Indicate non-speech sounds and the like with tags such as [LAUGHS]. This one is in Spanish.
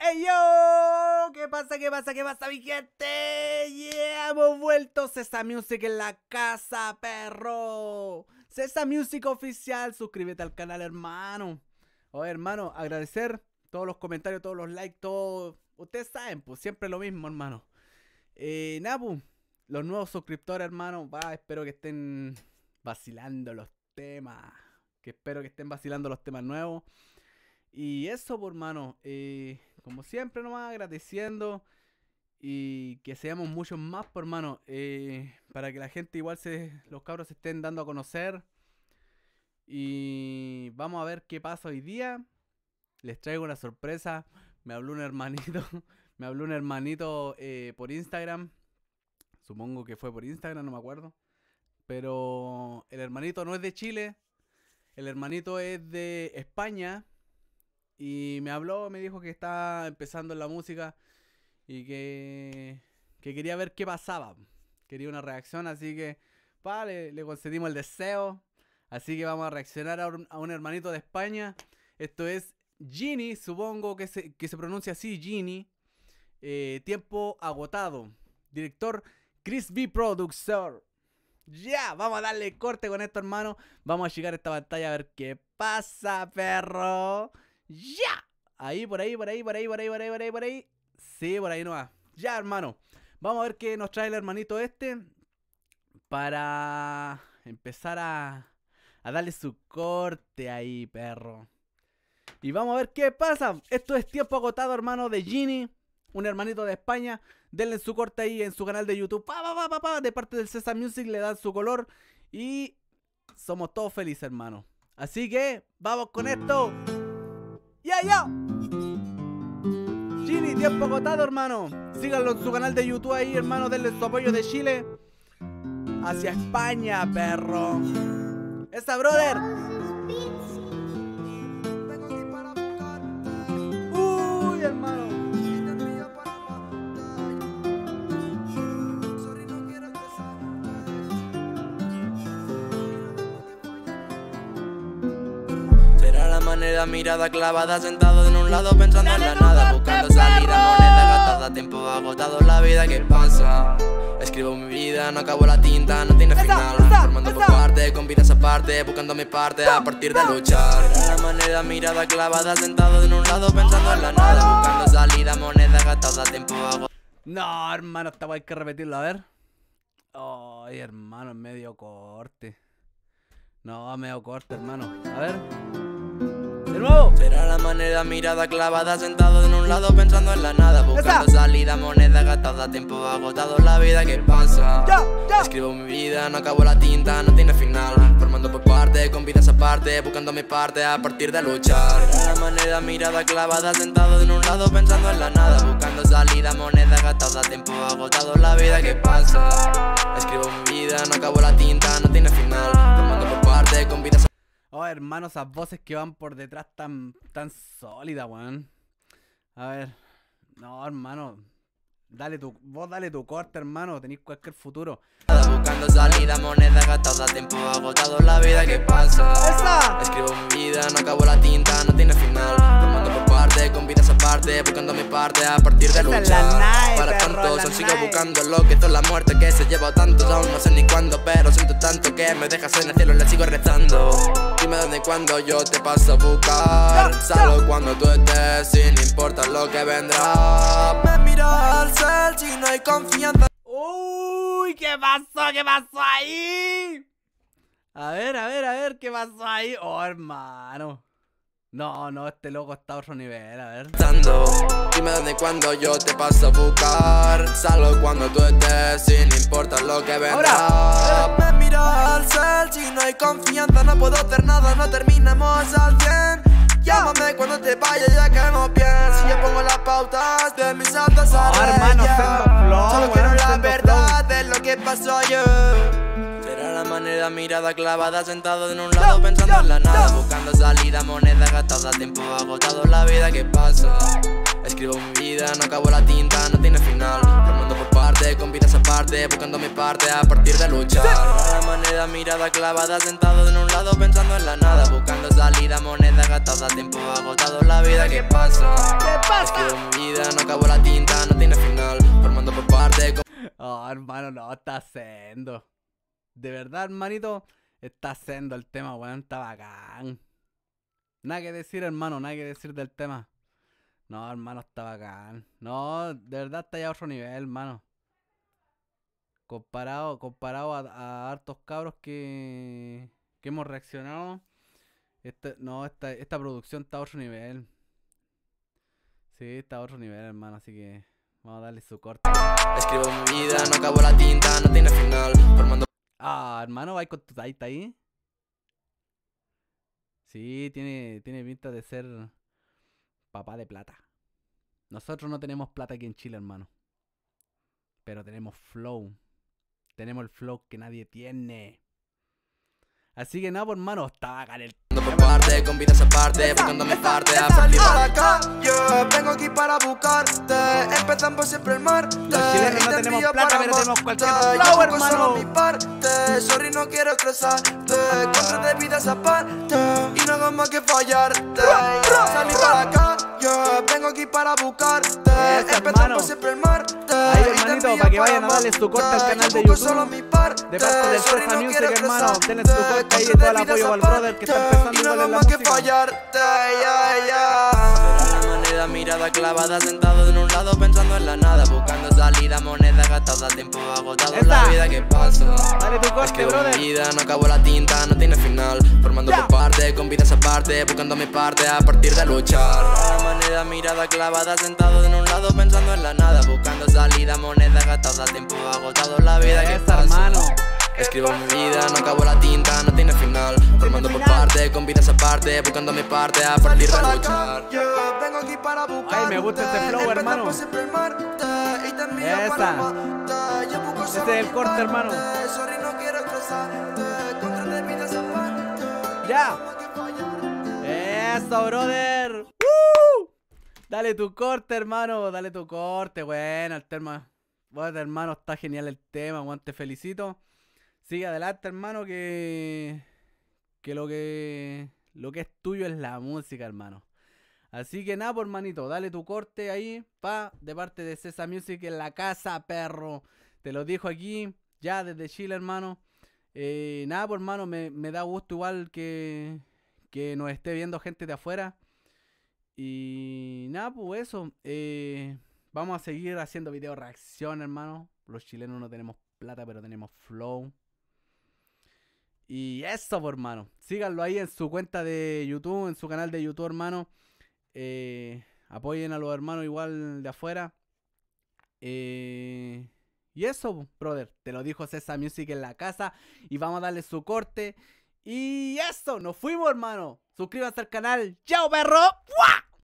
¡Ey yo! ¿Qué pasa? ¿Qué pasa? ¿Qué pasa, mi gente? Yeah, hemos vuelto Cesa Music en la casa, perro. Cesa Music oficial, suscríbete al canal, hermano. Oye, hermano, agradecer todos los comentarios, todos los likes, todo. Ustedes saben, pues siempre lo mismo, hermano. Eh, Napu, los nuevos suscriptores, hermano, va, espero que estén vacilando los temas. Que espero que estén vacilando los temas nuevos. Y eso, por hermano, eh, como siempre, nomás agradeciendo y que seamos muchos más, por hermano, eh, para que la gente igual se, los cabros se estén dando a conocer. Y vamos a ver qué pasa hoy día. Les traigo una sorpresa. Me habló un hermanito, [LAUGHS] me habló un hermanito eh, por Instagram. Supongo que fue por Instagram, no me acuerdo. Pero el hermanito no es de Chile. El hermanito es de España. Y me habló, me dijo que está empezando en la música y que, que quería ver qué pasaba. Quería una reacción, así que le concedimos el deseo. Así que vamos a reaccionar a un, a un hermanito de España. Esto es Gini, supongo que se, que se pronuncia así, Gini. Eh, tiempo agotado. Director Chris B. Producer. Ya, vamos a darle corte con esto, hermano. Vamos a llegar a esta pantalla a ver qué pasa, perro. ¡Ya! Ahí, por ahí, por ahí, por ahí, por ahí, por ahí, por ahí, por ahí. Sí, por ahí nomás. Ya, hermano. Vamos a ver qué nos trae el hermanito este. Para empezar a, darle su corte ahí, perro. Y vamos a ver qué pasa. Esto es tiempo agotado, hermano, de Gini. Un hermanito de España. Denle su corte ahí en su canal de YouTube. Pa, pa, de parte del César Music le dan su color. Y somos todos felices, hermano. Así que vamos con esto. ¡Ya, ya! Gini, tiempo agotado, hermano. Síganlo en su canal de YouTube ahí, hermano. Denle su apoyo de Chile. Hacia España, perro. Esa, brother. Será la manera mirada clavada sentado en un lado pensando en la nada Buscando salida, moneda gastada, tiempo agotado la vida que pasa Escribo mi vida, no acabo la tinta, no tiene final Formando por parte, con vidas aparte, buscando mi parte a partir de luchar la manera mirada clavada sentado en un lado pensando en la nada Buscando salida, moneda gastada, tiempo agotado No, hermano, esta hay que repetirlo, a ver. Ay, hermano, es medio corte. No, medio corte, hermano. A ver. De nuevo. Será la manera mirada clavada sentado en un lado pensando en la nada Buscando salida, moneda gastada, tiempo agotado la vida que pasa. Ya, ya. Escribo mi vida, no acabo la tinta, no tiene final. Formando por parte, con vidas aparte, buscando mi parte a partir de luchar. Será la manera mirada clavada sentado en un lado pensando en la nada Buscando salida, moneda gastada, tiempo agotado la vida que pasa hermano, esas voces que van por detrás tan, tan sólidas, weón. A ver. No, hermano. Dale tu, vos dale tu corte, hermano. Tenéis cualquier futuro. Buscando salida, moneda gastada, tiempo agotado, la vida que pasa. Escribo mi vida, no acabo la tinta, no tiene final. Formando por parte, con vidas aparte, buscando mi parte a partir de luchar. es night, Para tantos, aún sigo buscando lo que toda la muerte que se lleva tantos. Aún no sé ni cuándo, pero siento tanto que me dejas en el cielo, le sigo rezando. Dime dónde y cuándo yo te paso a buscar. Salgo cuando tú estés, sin importar lo que vendrá. Me miras al cel si no hay confianza. Uy, ¿qué pasó? ¿Qué pasó ahí? A ver, a ver, a ver, ¿qué pasó ahí? Oh, hermano. No, no, este loco está a otro nivel, a ver. Dime dónde y cuándo yo te paso a buscar. Salgo cuando tú estés, sin importar lo que vendrá. Me miro al cel, si no hay confianza, no puedo hacer nada, no terminamos al 100. Llámame cuando te vayas, ya que no pienso. Si yo pongo las pautas de mis altas Oh, hermano, Solo quiero la verdad de lo que pasó ayer. La mirada clavada sentado en un lado pensando en la nada Buscando salida, moneda gastada, tiempo agotado la vida que pasa Escribo mi vida, no acabo la tinta, no tiene final Formando por parte con vidas aparte, buscando mi parte a partir de luchar. La moneda, mirada clavada, sentado en un lado pensando en la nada, buscando salida, moneda gastada, tiempo agotado, la vida que pasa. Escribo mi vida, no acabo la tinta, no tiene final, formando por parte. con- Oh, hermano, no, está haciendo. De verdad, hermanito, está haciendo el tema, weón, está bacán. Nada que decir, hermano, nada que decir del tema. No, hermano, está bacán. No, de verdad está ya a otro nivel, hermano. Comparado, comparado a, hartos cabros que, que hemos reaccionado. Este, no, esta, esta producción está a otro nivel. Sí, está a otro nivel, hermano, así que vamos a darle su corte. Escribo mi vida, no acabo la tinta, no tiene final, formando Ah, hermano, ¿vais con tu taita ahí? Sí, tiene, tiene pinta de ser papá de plata. Nosotros no tenemos plata aquí en Chile, hermano. Pero tenemos flow. Tenemos el flow que nadie tiene. Así que nada, pues, hermano, está bacán el por parte, con vidas aparte, buscando mi parte a de para calle, vengo aquí para buscarte. Empezamos siempre el mar. Los chilenos no tenemos plata, pero tenemos cualquier flow, hermano. Solo mi parte, sorry, no quiero estresarte. Contra de vidas aparte y no hago más que fallarte. Salí para la calle, vengo aquí para buscarte. Empezamos siempre el mar. Ahí, hermanito, para que vayan a darle su corte al canal de YouTube. De parte De del César Music, hermano. Denle su corte ahí y todo el apoyo al brother que está empezando igual en la más que música. fallarte, ya, ya. Mirada clavada, sentado en un lado pensando en la nada, buscando salida, moneda gastada, tiempo agotado, Esa. la vida que pasa. Dale tu Escribo brother. mi vida, no acabo la tinta, no tiene final, formando por parte, con vidas aparte, buscando mi parte a partir de luchar. La moneda, mirada clavada, sentado en un lado pensando en la nada, buscando salida, moneda gastada, tiempo agotado, la vida que Esa, pasa. hermano. Escribo mi vida, no acabo la tinta, no tiene final, formando por parte, con vidas aparte, buscando mi parte a partir de luchar. Yo vengo aquí para. Ay, me gusta este flow, hermano. Esa. Este es el corte, hermano. Ya. Eso, brother. Dale tu corte, hermano. Dale tu corte. Bueno, el tema. Bueno, hermano, está genial el tema. Juan, te felicito. Sigue adelante, hermano, que. Que lo que. Lo que es tuyo es la música, hermano. Así que nada, pues, hermanito, dale tu corte ahí, pa, de parte de César Music en la casa, perro. Te lo dijo aquí, ya desde Chile, hermano. Eh, nada, pues, hermano, me, me da gusto igual que, que nos esté viendo gente de afuera. Y nada, pues eso. eh, vamos a seguir haciendo video reacción, hermano. Los chilenos no tenemos plata, pero tenemos flow. Y eso, hermano. Síganlo ahí en su cuenta de YouTube, en su canal de YouTube, hermano. Eh, apoyen a los hermanos igual de afuera. Eh, y eso, brother. Te lo dijo César Music en la casa. Y vamos a darle su corte. Y eso, nos fuimos, hermano. Suscríbanse al canal. ¡Chao, perro! ¡Fua!